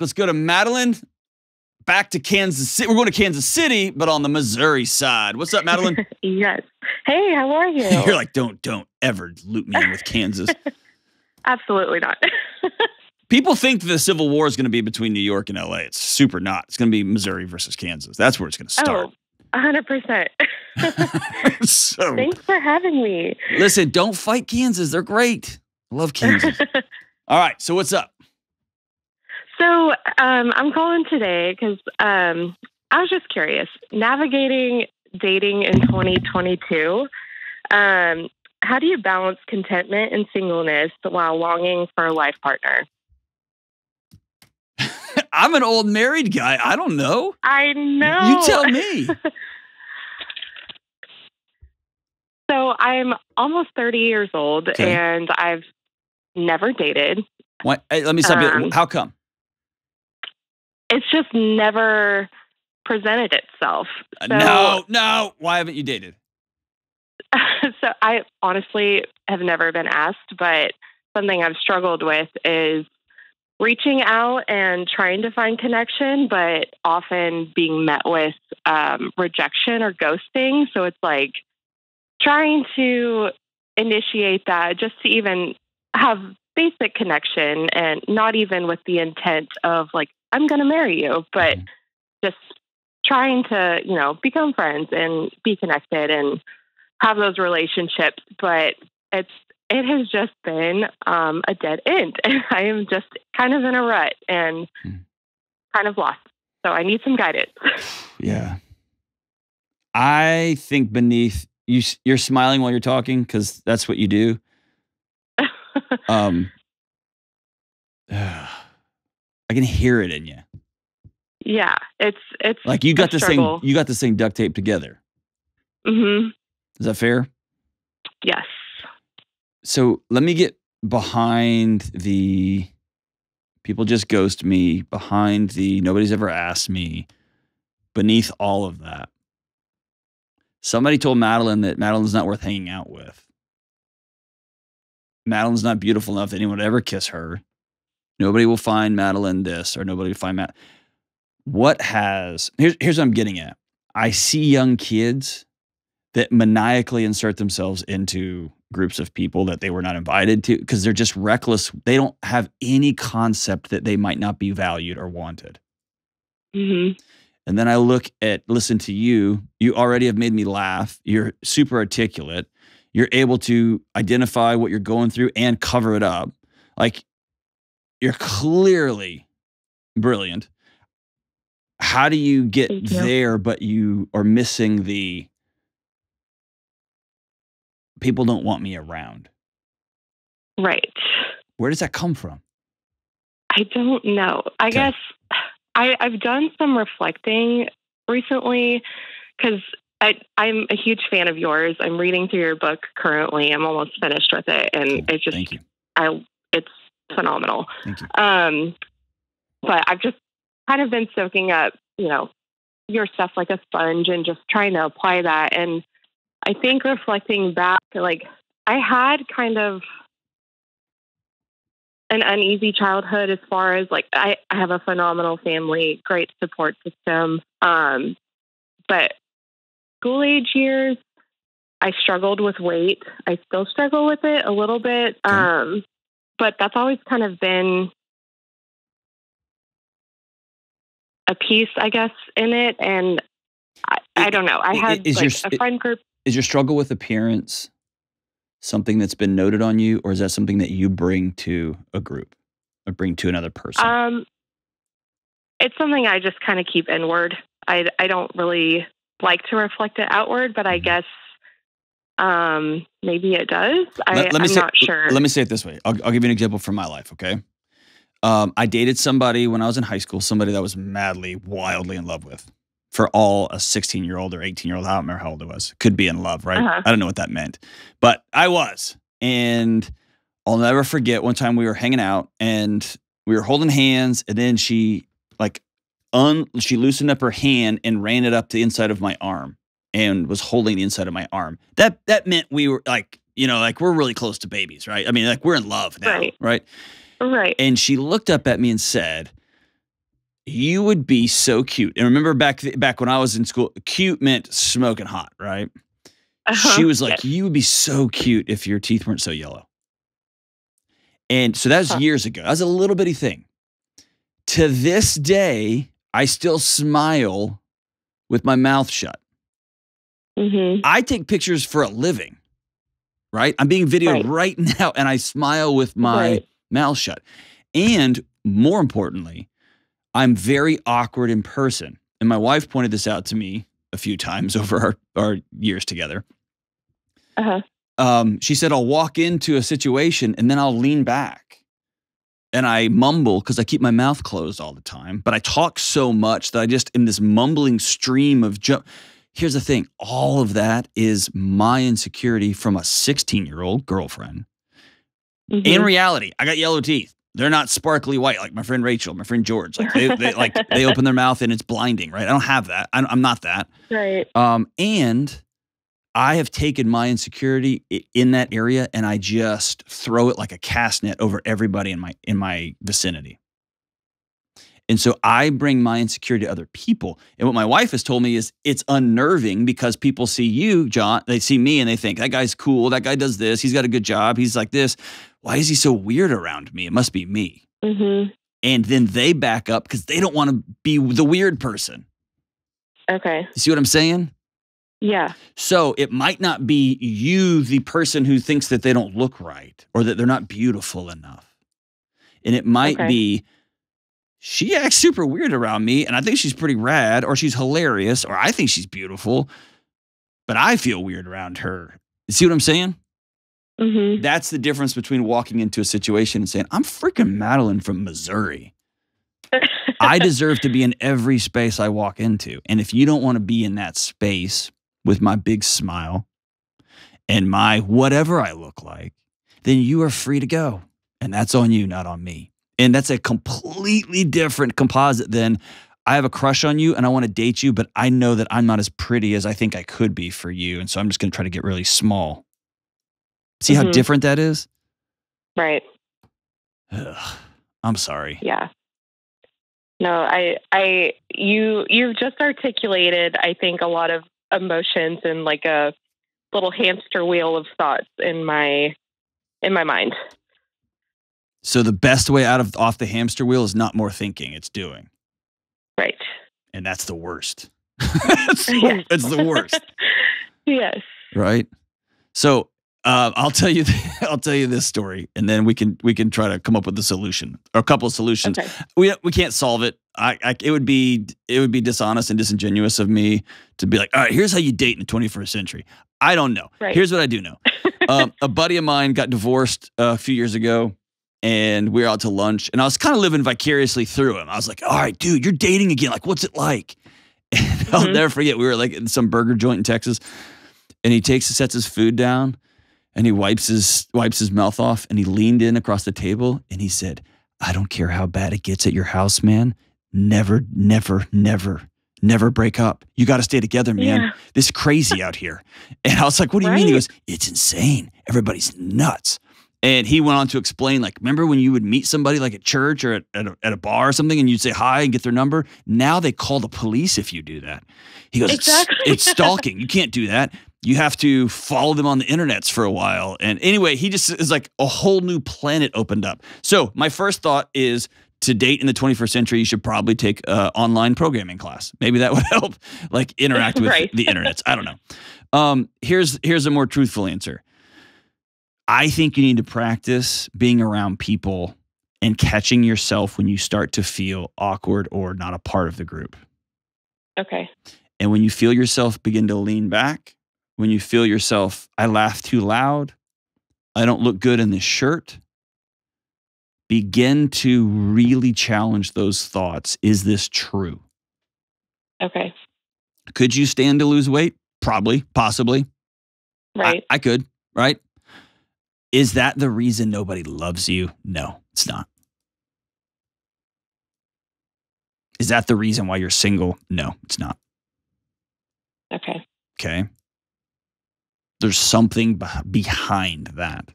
let's go to Madeline. Back to Kansas City. We're going to Kansas City, but on the Missouri side. What's up, Madeline? yes. Hey, how are you? You're like, don't, don't ever loop me in with Kansas. Absolutely not. People think the Civil War is going to be between New York and LA. It's super not. It's going to be Missouri versus Kansas. That's where it's going to start. Oh, 100%. so, Thanks for having me. listen, don't fight Kansas. They're great. I love Kansas. All right. So, what's up? So um, I'm calling today because um, I was just curious. Navigating dating in 2022, um, how do you balance contentment and singleness while longing for a life partner? I'm an old married guy. I don't know. I know. You tell me. So I'm almost 30 years old Okay. and I've never dated. Why, hey, let me stop you. Um, How come? It's just never presented itself. Uh, So, no, no. Why haven't you dated? so I honestly have never been asked, but something I've struggled with is reaching out and trying to find connection, but often being met with um, rejection or ghosting. So it's like trying to initiate that just to even have basic connection and not even with the intent of like, I'm going to marry you, but Mhm. just trying to, you know, become friends and be connected and have those relationships. But it's, it has just been um, a dead end. And I am just kind of in a rut and Hmm. kind of lost. So I need some guidance. Yeah. I think beneath you, you're smiling while you're talking because that's what you do. Um, I can hear it in you. yeah, it's, it's Like you got this struggle. thing, you got this thing duct taped together. Mm-hmm. Is that fair? Yes. So let me get behind the people just ghost me, behind the nobody's ever asked me, beneath all of that. Somebody told Madeline that Madeline's not worth hanging out with. Madeline's not beautiful enough that anyone would ever kiss her. Nobody will find Madeline this or nobody will find Matt. What has here's here's what I'm getting at. I see young kids that maniacally insert themselves into groups of people that they were not invited to because they're just reckless. They don't have any concept that they might not be valued or wanted. hmm And then I look at, listen to you. You already have made me laugh. You're super articulate. You're able to identify what you're going through and cover it up. Like you're clearly brilliant. How do you get you. there, but you are missing the people don't want me around? Right. Where does that come from? I don't know. I Okay. guess I, I've done some reflecting recently because I'm a huge fan of yours. I'm reading through your book currently. I'm almost finished with it, and Cool. it's just Thank you. I it's phenomenal. Um, but I've just kind of been soaking up, you know, your stuff like a sponge and just trying to apply that. And I think reflecting back, like I had kind of an uneasy childhood as far as like I, I have a phenomenal family, great support system. Um, but school age years, I struggled with weight. I still struggle with it a little bit. Okay. Um, but that's always kind of been a piece, I guess, in it. And I, I don't know. I had is like your- a friend group. Is your struggle with appearance something that's been noted on you, or is that something that you bring to a group or bring to another person? Um, it's something I just kind of keep inward. I, I don't really like to reflect it outward, but I Mhm. guess um, maybe it does. I, let, let me I'm say, not sure. Let me say it this way. I'll, I'll give you an example from my life. Okay. Um, I dated somebody when I was in high school, somebody that I was madly, wildly in love with. For all a 16 year old or 18 year old, I don't remember how old it was. Could be in love, right? Uh-huh. I don't know what that meant, but I was. And I'll never forget one time we were hanging out and we were holding hands, and then she like un she loosened up her hand and ran it up the inside of my arm and was holding the inside of my arm. That that meant we were like, you know, like we're really close to babies, right? I mean, like we're in love now, Right. right? right. And she looked up at me and said, you would be so cute. And remember back back when I was in school, cute meant smoking hot, right? Uh-huh. She was like, Yes. "You would be so cute if your teeth weren't so yellow." And so that was Huh. years ago. That was a little bitty thing. To this day, I still smile with my mouth shut. Mhm. I take pictures for a living, right? I'm being videoed right, now, and I smile with my Right. mouth shut. And more importantly, I'm very awkward in person. And my wife pointed this out to me a few times over our, our years together. Uh-huh. Um, she said, I'll walk into a situation and then I'll lean back and I mumble because I keep my mouth closed all the time. But I talk so much that I just in this mumbling stream of jump. Here's the thing all of that is my insecurity from a 16 year old girlfriend. In Mhm. reality, I got yellow teeth. They're not sparkly white like my friend Rachel, my friend George. Like they, they like they open their mouth and it's blinding, right? I don't have that. I, I'm not that. right. Um, and I have taken my insecurity in that area and I just throw it like a cast net over everybody in my in my vicinity. And so I bring my insecurity to other people. And what my wife has told me is it's unnerving because people see you, John, they see me and they think that guy's cool, that guy does this, he's got a good job, he's like this. Why is he so weird around me? It must be me. Mhm. And then they back up because they don't want to be the weird person. Okay. You see what I'm saying? Yeah. So it might not be you, the person who thinks that they don't look right or that they're not beautiful enough. And it might Okay. be she acts super weird around me and I think she's pretty rad or she's hilarious or I think she's beautiful, but I feel weird around her. You see what I'm saying? Mhm. That's the difference between walking into a situation and saying, I'm freaking Madeline from Missouri. I deserve to be in every space I walk into. And if you don't want to be in that space with my big smile and my whatever I look like, then you are free to go. And that's on you, not on me. And that's a completely different composite than I have a crush on you and I want to date you, but I know that I'm not as pretty as I think I could be for you. And so I'm just going to try to get really small. See how Mhm. different that is? right. Ugh, I'm sorry. Yeah. No, I I you you've just articulated I think a lot of emotions and like a little hamster wheel of thoughts in my in my mind. So the best way out of off the hamster wheel is not more thinking, it's doing. Right. And that's the worst. it's, the, Yes. it's the worst, yes. right? So uh, I'll tell you I'll tell you this story and then we can we can try to come up with a solution or a couple of solutions. Okay. We we can't solve it. I, I it would be it would be dishonest and disingenuous of me to be like, "All right, here's how you date in the 21st century." I don't know. Right. Here's what I do know. um, a buddy of mine got divorced uh, a few years ago, and we were out to lunch, and I was kind of living vicariously through him. I was like, "All right, dude, you're dating again. Like, what's it like?" And I'll Mhm. never forget. We were like in some burger joint in Texas, and he takes sets his food down, and he wipes his wipes his mouth off, and he leaned in across the table, and he said, "I don't care how bad it gets at your house, man. Never, never, never." Never break up. You got to stay together, man Yeah. this is crazy out here. And I was like, what do you mean? He goes, it's insane. Everybody's nuts. And he went on to explain, like, remember when you would meet somebody like at church or at, at, a, at a bar or something and you'd say hi and get their number? Now they call the police if you do that. He goes, "It's- Exactly. it's, stalking. You can't do that. You have to follow them on the internets for a while. And anyway, he just is like a whole new planet opened up. So my first thought is to date in the 21st century, you should probably take an online programming class. Maybe that would help, like interact with Right. the internets. I don't know. Um, here's here's a more truthful answer. I think you need to practice being around people and catching yourself when you start to feel awkward or not a part of the group. Okay. And when you feel yourself begin to lean back, when you feel yourself, I laugh too loud, I don't look good in this shirt, begin to really challenge those thoughts. Is this true? Okay. Could you stand to lose weight? Probably, possibly. Right. I, could, right? Is that the reason nobody loves you? No, it's not. Is that the reason why you're single? No, it's not. okay. Okay. There's something beh- behind that.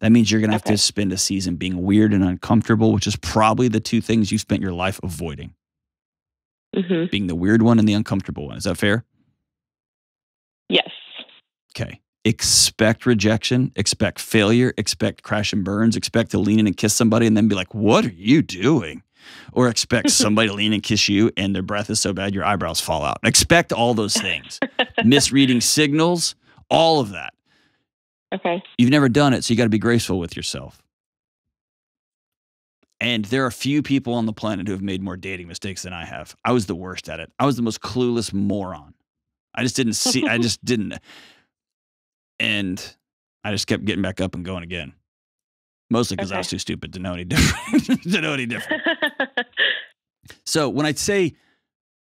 That means you're going to have Okay. to spend a season being weird and uncomfortable, which is probably the two things you spent your life avoiding. hmm being the weird one and the uncomfortable one. Is that fair? Yes. Okay. Expect rejection, expect failure, expect crash and burns, expect to lean in and kiss somebody and then be like, What are you doing? Or expect somebody to lean and kiss you and their breath is so bad your eyebrows fall out. Expect all those things. Misreading signals, all of that. Okay. You've never done it, so you got to be graceful with yourself. And there are few people on the planet who have made more dating mistakes than I have. I was the worst at it. I was the most clueless moron. I just didn't see, I just didn't. And I just kept getting back up and going again. Mostly because I was too stupid to know any different. to know any different. So when I say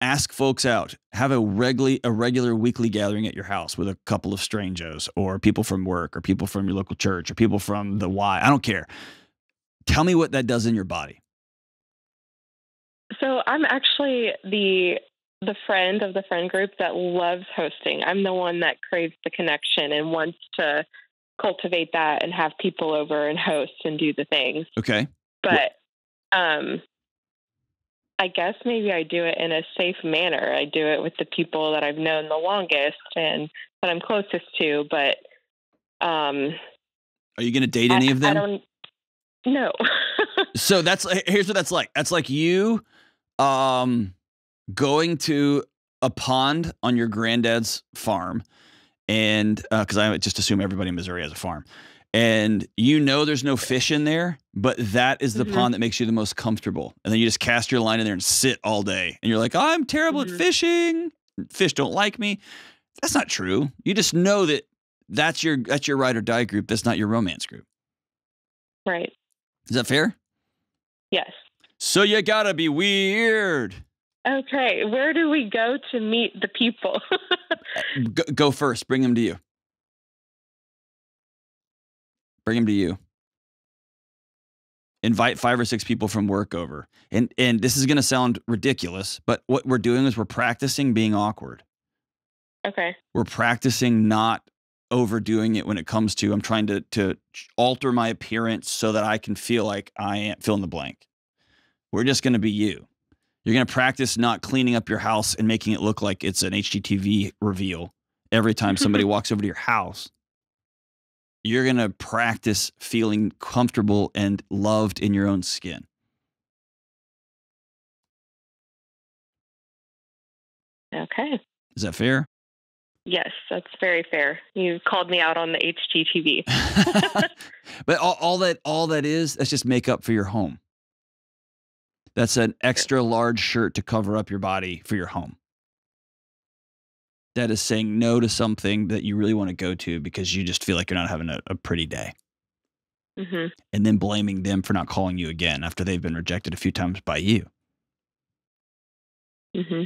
ask folks out, have a regularly a regular weekly gathering at your house with a couple of strangers or people from work or people from your local church or people from the Y. I don't care. Tell me what that does in your body. so I'm actually the the friend of the friend group that loves hosting. I'm the one that craves the connection and wants to cultivate that and have people over and host and do the things. Okay. But um I guess maybe I do it in a safe manner. I do it with the people that I've known the longest and that I'm closest to, but um Are you going to date I- any of I them? don't no. so that's here's what that's like. That's like you um going to a pond on your granddad's farm and because I just assume everybody in Missouri has a farm. And you know there's no fish in there, but that is the Mhm. pond that makes you the most comfortable. And then you just cast your line in there and sit all day. And you're like, I'm terrible Mhm. at fishing. Fish don't like me. That's not true. You just know that that's your that's your ride or die group. That's not your romance group. right. Is that fair? Yes. So you gotta be weird. Okay, where do we go to meet the people? Go, go first. Bring them to you. Bring them to you. Invite five or six people from work over. And and this is going to sound ridiculous, but what we're doing is we're practicing being awkward. okay. We're practicing not overdoing it when it comes to I'm trying to to alter my appearance so that I can feel like I am fill in the blank. We're just going to be you. You're going to practice not cleaning up your house and making it look like it's an HGTV reveal every time somebody walks over to your house. You're going to practice feeling comfortable and loved in your own skin. Okay. Is that fair? Yes, that's very fair. You called me out on the HGTV. but all, all that all that is that's just makeup for your home. That's an extra large shirt to cover up your body for your home. That is saying no to something that you really want to go to because you just feel like you're not having a, a pretty day. hmm And then blaming them for not calling you again after they've been rejected a few times by you. hmm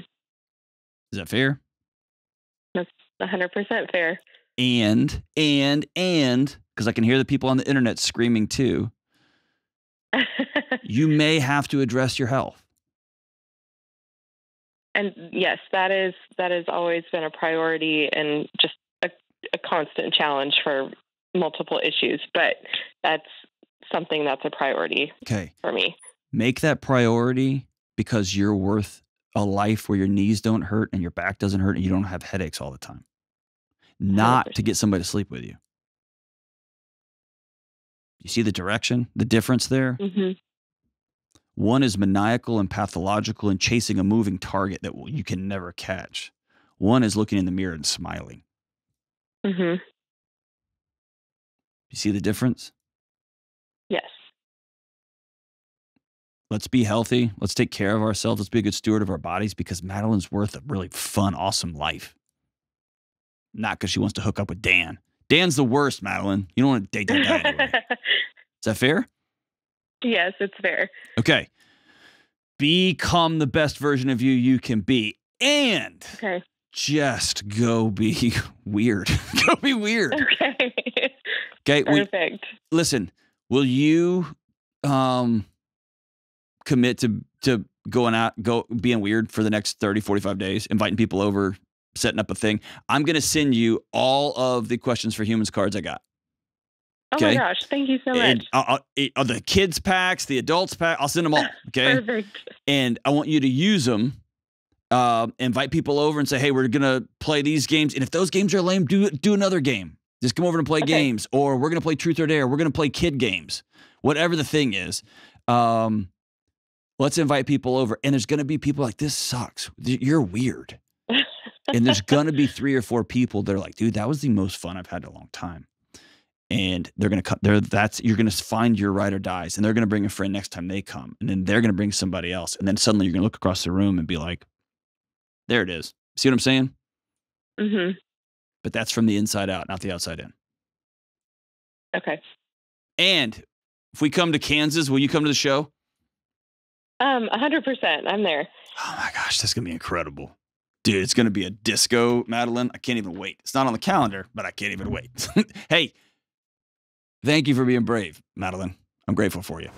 Is that fair? That's 100% fair. And, and, and, because I can hear the people on the internet screaming too, you may have to address your health. And yes, that is that has always been a priority and just a, a constant challenge for multiple issues. But that's something that's a priority Okay. for me. make that priority because you're worth a life where your knees don't hurt and your back doesn't hurt and you don't have headaches all the time. Not to 100%. get somebody to sleep with you. You see the direction, the difference there? hmm One is maniacal and pathological and chasing a moving target that you can never catch. One is looking in the mirror and smiling. hmm You see the difference? Yes. Let's be healthy. Let's take care of ourselves. Let's be a good steward of our bodies because Madeline's worth a really fun, awesome life. Not because she wants to hook up with Dan. Dan's the worst, Madeline. You don't want to date that guy anyway. Is that fair? Yes, it's fair. Okay. Become the best version of you you can be. And Okay. just go be weird. go be weird. Okay. Okay. We, Perfect. listen, will you um commit to to going out go being weird for the next 30 45 days inviting people over setting up a thing i'm going to send you all of the questions for humans cards i got Oh my gosh. Thank you so and much. I'll, I'll, uh, the kids packs the adults pack i'll send them all okay Perfect. and i want you to use them Uh, invite people over and say, "Hey, we're gonna play these games, and if those games are lame, do do another game. Just come over and play Okay. games, or we're gonna play Truth or Dare. We're gonna play kid games, whatever the thing is. Um, let's invite people over, and there's gonna be people like this sucks. You're weird, and there's gonna be three or four people that are like, dude, that was the most fun I've had in a long time. And they're gonna cut. They're that's you're gonna find your ride or dies, and they're gonna bring a friend next time they come, and then they're gonna bring somebody else, and then suddenly you're gonna look across the room and be like, there it is. See what I'm saying? hmm But that's from the inside out, not the outside in. Okay. And if we come to Kansas, will you come to the show? Um, a hundred percent. I'm there. Oh my gosh, that's gonna be incredible. Dude, it's gonna be a disco, Madeline. I can't even wait. It's not on the calendar, but I can't even wait. hey, thank you for being brave, Madeline. I'm grateful for you.